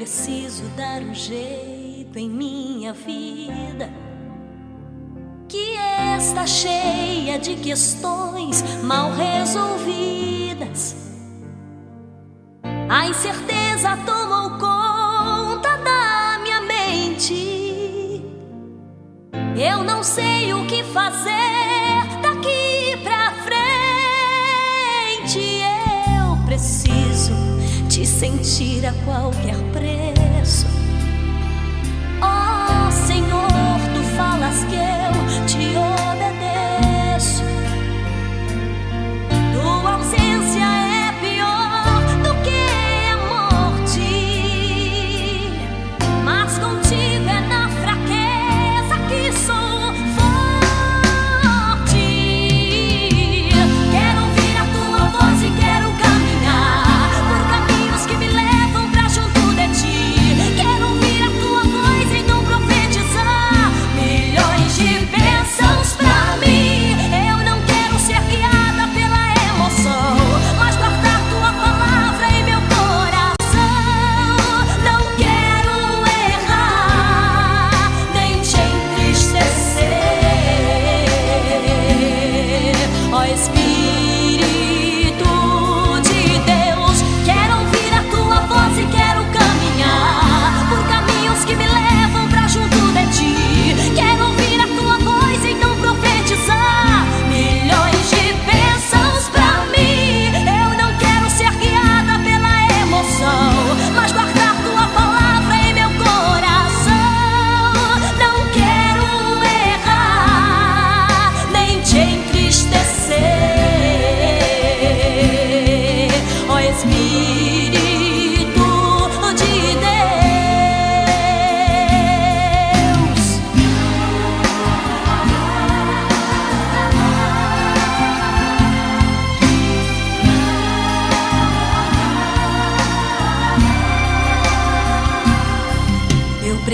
preciso dar um jeito em minha vida. Que está cheia de questões mal resolvidas. A incerteza tomou conta da minha mente. Eu não sei o que fazer daqui pra frente. Eu preciso te sentir a qualquer preço.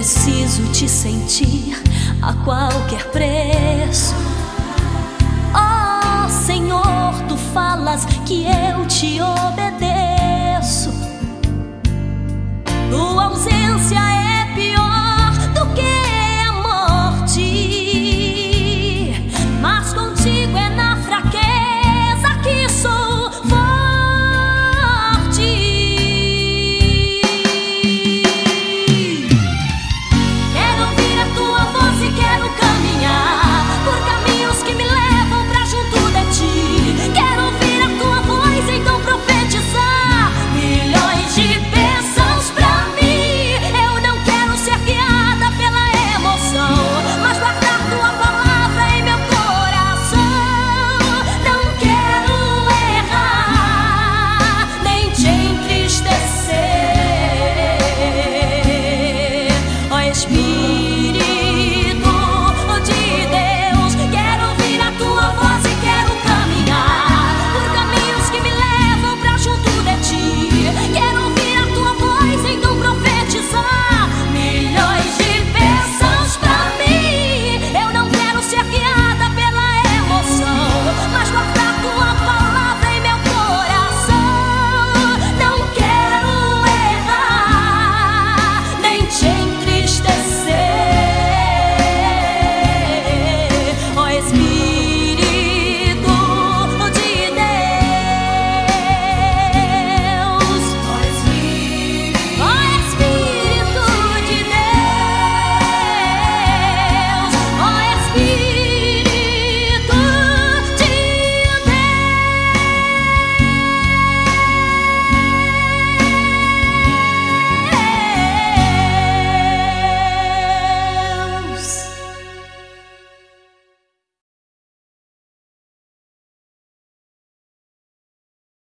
Preciso te sentir a qualquer preço. Oh, Senhor, tu falas que eu te ouço.